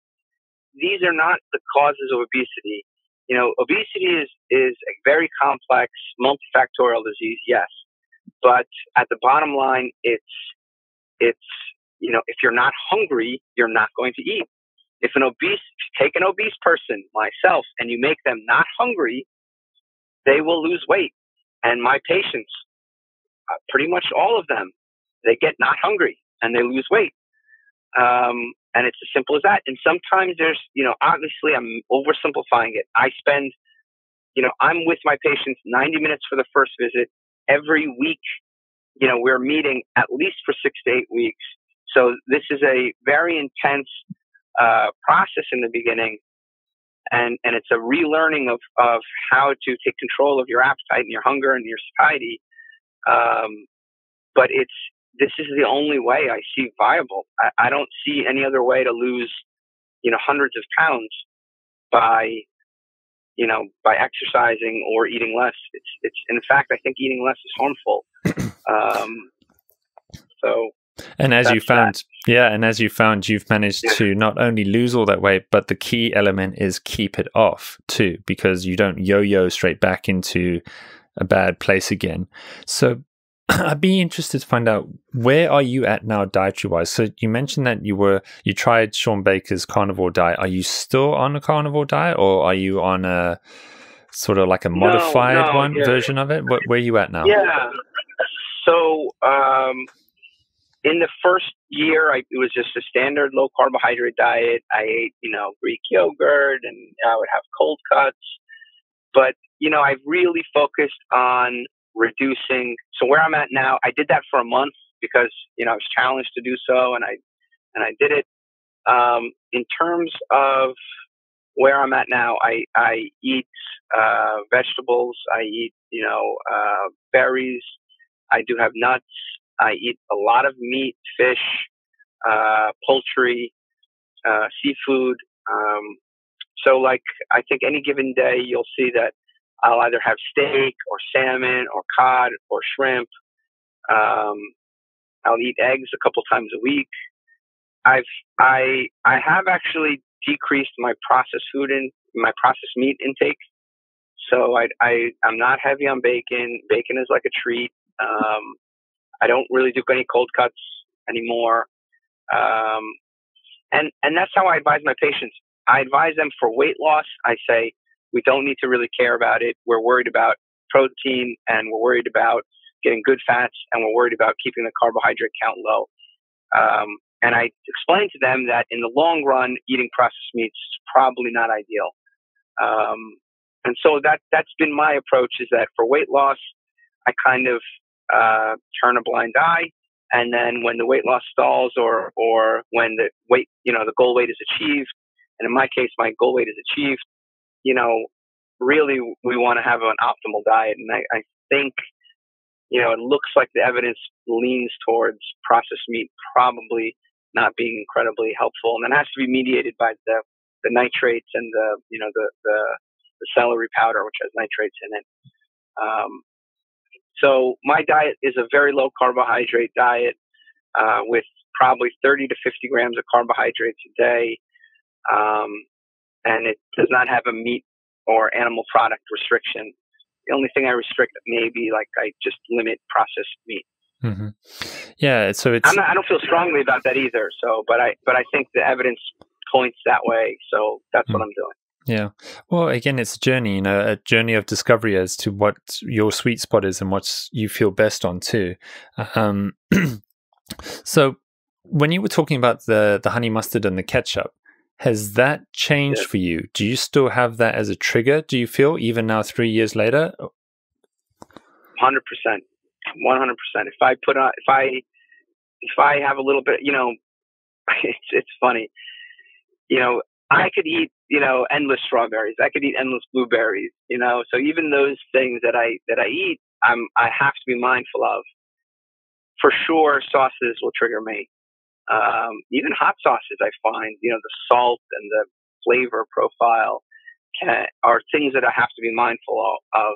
These are not the causes of obesity. You know, obesity is, is a very complex, multifactorial disease, yes. But at the bottom line, it's, it's, you know, if you're not hungry, you're not going to eat. If an obese, take an obese person, myself, and you make them not hungry, they will lose weight. And my patients, uh, pretty much all of them, they get not hungry and they lose weight. Um, and it's as simple as that. And sometimes there's, you know, obviously I'm oversimplifying it. I spend, you know, I'm with my patients 90 minutes for the first visit. Every week, you know, we're meeting at least for six to eight weeks. So this is a very intense uh, process in the beginning and and it's a relearning of of how to take control of your appetite and your hunger and your satiety. Um, but it's this is the only way I see viable. I, I don't see any other way to lose, you know, hundreds of pounds by, you know, by exercising or eating less. It's it's in fact I think eating less is harmful. Um, so And as you found, that. yeah, and as you found, you've managed yeah. to not only lose all that weight, but the key element is keep it off too, because you don't yo-yo straight back into a bad place again. So I'd be interested to find out where are you at now dietary wise. So you mentioned that you were you tried Shawn Baker's carnivore diet. Are you still on a carnivore diet, or are you on a sort of like a modified no, no, one yeah. version of it? What, where are you at now? Yeah. So um, in the first year, I, it was just a standard low carbohydrate diet. I ate, you know, Greek yogurt, and I would have cold cuts. But you know, I've really focused on reducing. So where I'm at now, I did that for a month because you know I was challenged to do so, and I and I did it. Um, in terms of where I'm at now, I I eat uh, vegetables. I eat you know uh, berries. I do have nuts. I eat a lot of meat, fish, uh, poultry, uh, seafood. Um, so like I think any given day you'll see that I'll either have steak or salmon or cod or shrimp. Um, I'll eat eggs a couple times a week. I've I I have actually decreased my processed food in my processed meat intake. So I I I'm not heavy on bacon. Bacon is like a treat. Um, I don't really do any cold cuts anymore. Um, and and that's how I advise my patients. I advise them for weight loss. I say we don't need to really care about it. We're worried about protein and we're worried about getting good fats and we're worried about keeping the carbohydrate count low. Um, and I explained to them that in the long run, eating processed meats is probably not ideal. Um, and so that that's been my approach is that for weight loss, I kind of uh, turn a blind eye, and then when the weight loss stalls or or when the weight you know the goal weight is achieved, and in my case my goal weight is achieved, you know, really we want to have an optimal diet. And I, I think, you know, it looks like the evidence leans towards processed meat probably not being incredibly helpful. And that has to be mediated by the, the nitrates and the, you know, the, the, the celery powder, which has nitrates in it. Um, so my diet is a very low carbohydrate diet uh, with probably 30 to 50 grams of carbohydrates a day. Um, and it does not have a meat or animal product restriction. The only thing I restrict maybe like I just limit processed meat. Mm-hmm. Yeah, so it's. Not, i don't feel strongly about that either. So, but I but I think the evidence points that way. So that's mm-hmm. what I'm doing. Yeah. Well, again, it's a journey, you know, a journey of discovery as to what your sweet spot is and what you feel best on too. Um, so when you were talking about the the honey mustard and the ketchup, has that changed yeah. for you? Do you still have that as a trigger? Do you feel even now, three years later? Hundred percent, one hundred percent. If I put on, if I, if I have a little bit, you know, it's it's funny. You know, I could eat, you know, endless strawberries. I could eat endless blueberries. You know, so even those things that I that I eat, I'm I have to be mindful of. For sure, sauces will trigger me. Um, even hot sauces, I find, you know, the salt and the flavor profile can, are things that I have to be mindful of.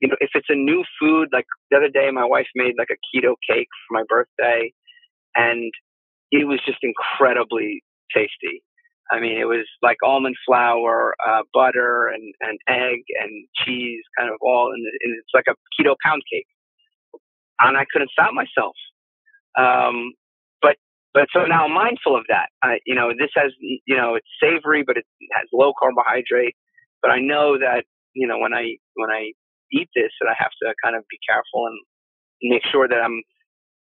You know, if it's a new food, like the other day, my wife made like a keto cake for my birthday, and it was just incredibly tasty. I mean, it was like almond flour, uh, butter, and, and egg and cheese, kind of all in it's like a keto pound cake, and I couldn't stop myself. Um, but but so now I'm mindful of that. I, you know, this has, you know, it's savory, but it has low carbohydrate. But I know that, you know, when I when I eat this, that I have to kind of be careful and make sure that I'm,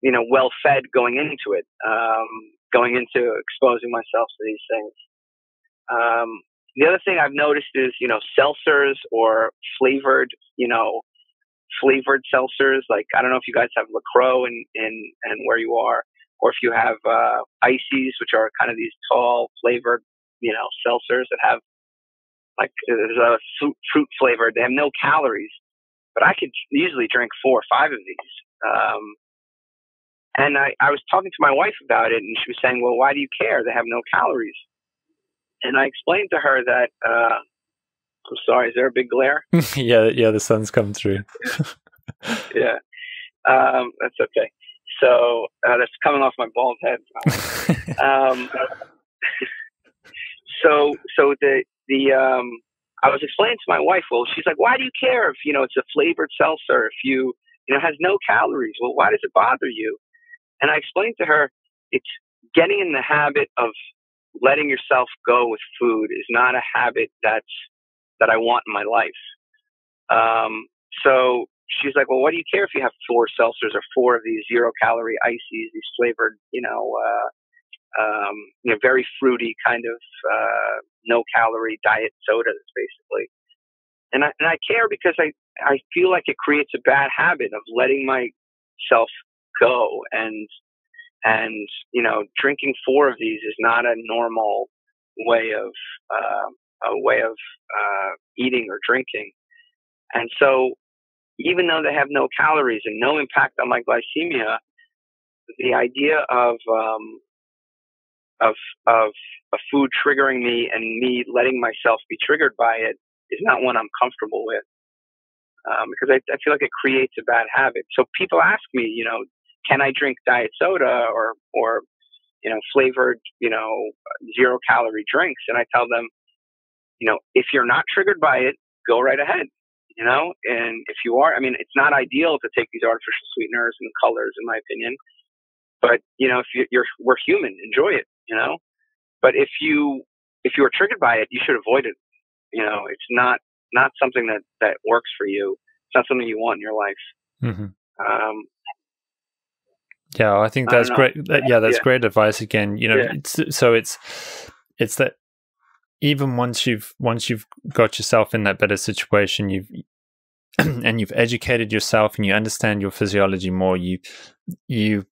you know, well fed going into it, um, going into exposing myself to these things. Um, the other thing I've noticed is, you know, seltzers or flavored, you know, flavored seltzers. Like I don't know if you guys have Lacroix in in and where you are or if you have uh, ices, which are kind of these tall flavored, you know, seltzers that have like there's a fruit, fruit flavored. They have no calories, but I could easily drink four or five of these. Um, and I, I was talking to my wife about it, and she was saying, "Well, why do you care? They have no calories." And I explained to her that. Uh, I'm sorry, is there a big glare? yeah, yeah, the sun's come through. yeah, um, that's okay. So uh, that's coming off my bald head. um, so so the the um, I was explaining to my wife. Well, she's like, "Why do you care if you know it's a flavored seltzer? If you you know has no calories? Well, why does it bother you?" And I explained to her, it's getting in the habit of letting yourself go with food is not a habit that's that I want in my life. Um, so she's like, well, what do you care if you have four seltzers or four of these zero calorie ices, these flavored, you know, uh, um, you know, very fruity kind of uh, no calorie diet sodas, basically. And I, and I care because I, I feel like it creates a bad habit of letting myself go. And and you know drinking four of these is not a normal way of uh, a way of uh, eating or drinking. And so even though they have no calories and no impact on my glycemia the idea of um, of of a food triggering me and me letting myself be triggered by it is not one I'm comfortable with. Um, because I, I feel like it creates a bad habit. So people ask me, you know, can I drink diet soda or or you know flavored you know zero calorie drinks? And I tell them, you know, if you're not triggered by it, go right ahead. You know, and if you are, I mean, it's not ideal to take these artificial sweeteners and colors, in my opinion. But you know, if you, you're we're human, enjoy it. You know, but if you if you are triggered by it, you should avoid it. You know, it's not not something that that works for you. It's not something you want in your life. Mm-hmm. Um, yeah, I think that's I great. yeah, that's yeah. great advice. Again, you know, yeah. it's, so it's it's that even once you've once you've got yourself in that better situation, you've and you've educated yourself and you understand your physiology more. You you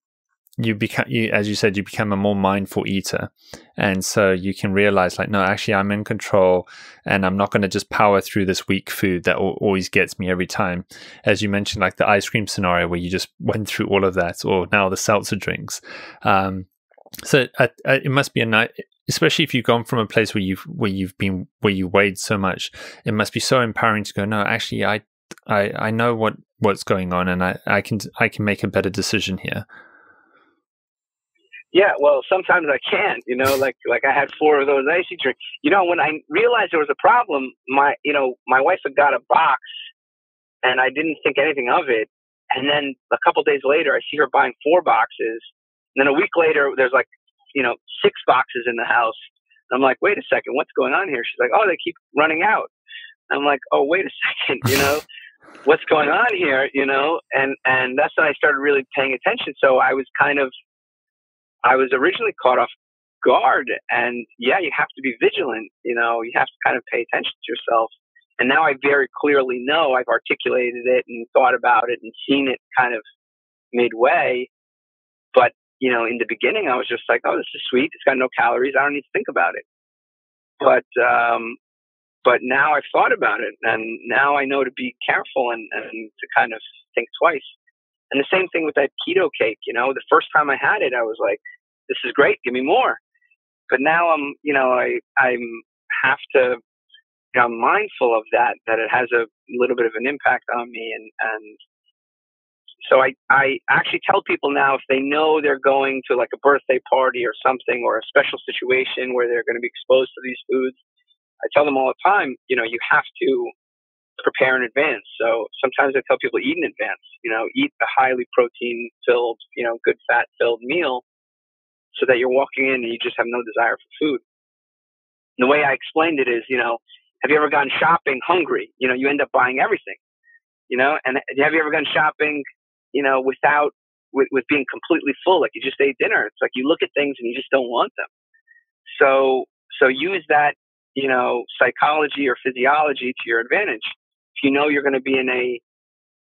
you become you as you said you become a more mindful eater. And so you can realize like no actually i'm in control and i'm not going to just power through this weak food that always gets me every time. As you mentioned like the ice cream scenario where you just went through all of that or now the seltzer drinks. Um, so I, I, it must be a night especially if you've gone from a place where you've where you've been where you weighed so much it must be so empowering to go no actually i i i know what what's going on and i i can i can make a better decision here yeah, well, sometimes I can't, you know, like like I had four of those icy drinks. You know, when I realized there was a problem, my you know, my wife had got a box and I didn't think anything of it. And then a couple days later I see her buying four boxes. And then a week later there's like, you know, six boxes in the house. And I'm like, wait a second, what's going on here? She's like, Oh, they keep running out. I'm like, Oh, wait a second, you know, what's going on here, you know? And and that's when I started really paying attention. So I was kind of I was originally caught off guard. And yeah, you have to be vigilant. You know, you have to kind of pay attention to yourself. And now I very clearly know I've articulated it and thought about it and seen it kind of midway. But, you know, in the beginning, I was just like, oh, this is sweet. It's got no calories. I don't need to think about it. But, um, but now I've thought about it and now I know to be careful and, and to kind of think twice. And the same thing with that keto cake. You know, the first time I had it, I was like, "This is great. Give me more." But now I'm, you know, I I'm have to. You know, I'm mindful of that. That it has a little bit of an impact on me, and and so I I actually tell people now if they know they're going to like a birthday party or something or a special situation where they're going to be exposed to these foods, I tell them all the time, you know, you have to prepare in advance. So sometimes I tell people eat in advance, you know, eat a highly protein filled, you know, good fat filled meal so that you're walking in and you just have no desire for food. And the way I explained it is, you know, have you ever gone shopping hungry? You know, you end up buying everything, you know, and have you ever gone shopping, you know, without, with, with being completely full, like you just ate dinner. It's like you look at things and you just don't want them. So, so use that, you know, psychology or physiology to your advantage If you know you're going to be in a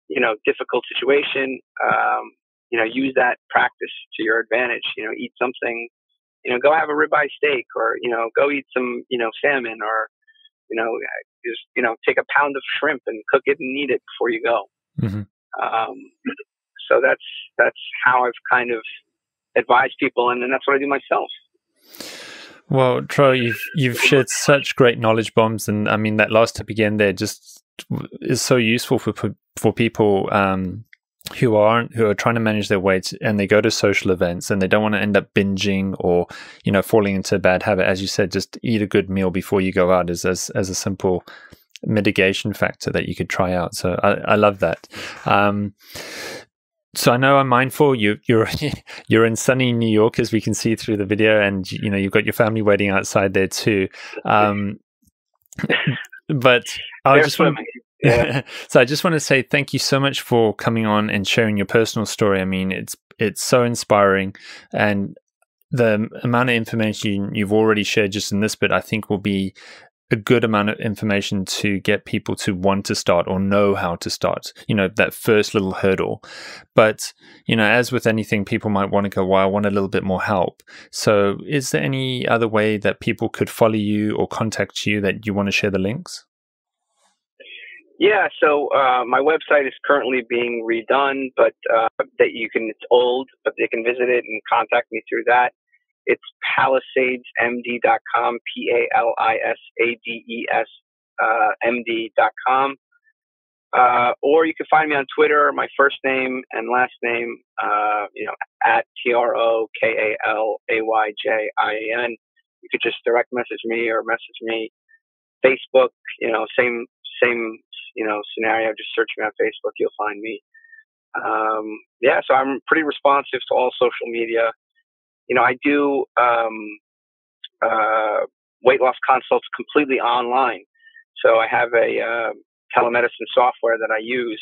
you know difficult situation, um, you know use that practice to your advantage. You know, eat something. You know, go have a ribeye steak, or you know, go eat some you know salmon, or you know, just you know, take a pound of shrimp and cook it and eat it before you go. Mm-hmm. Um, so that's that's how I've kind of advised people, and, and that's what I do myself. Well, Tro, you've you've shared such great knowledge bombs, and I mean that last tip again there just is so useful for for people um, who aren't who are trying to manage their weight and they go to social events and they don't want to end up binging or you know falling into a bad habit as you said just eat a good meal before you go out as as, as a simple mitigation factor that you could try out so i, I love that um, so I know I'm mindful. You, you're you're in sunny New York, as we can see through the video, and you know you've got your family waiting outside there too. Um, but I just want, so I just want to say thank you so much for coming on and sharing your personal story. I mean, it's it's so inspiring, and the amount of information you've already shared just in this bit, I think, will be a good amount of information to get people to want to start or know how to start, you know, that first little hurdle. But, you know, as with anything, people might want to go, well, I want a little bit more help. So, is there any other way that people could follow you or contact you that you want to share the links? Yeah, so uh, my website is currently being redone, but uh, that you can, it's old, but they can visit it and contact me through that. It's palisadesmd.com, P A L I S A D E S uh. Uh, or you can find me on Twitter, my first name and last name, uh, you know, at T R O K A L A Y J I A N. You could just direct message me or message me. Facebook, you know, same same you know scenario. Just search me on Facebook, you'll find me. Um, yeah, so I'm pretty responsive to all social media you know, I do um, uh, weight loss consults completely online. So I have a uh, telemedicine software that I use.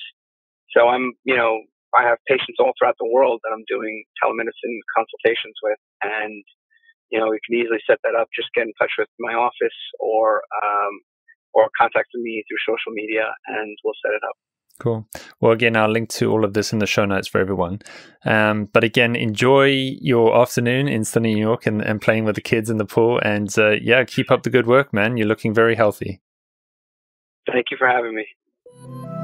So I'm, you know, I have patients all throughout the world that I'm doing telemedicine consultations with, and you know, we can easily set that up. Just get in touch with my office or um, or contact me through social media, and we'll set it up. Cool. Well, again, I'll link to all of this in the show notes for everyone. Um, but again, enjoy your afternoon in sunny New York and, and playing with the kids in the pool. And uh, yeah, keep up the good work, man. You're looking very healthy. Thank you for having me.